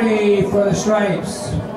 40 for the Stripes.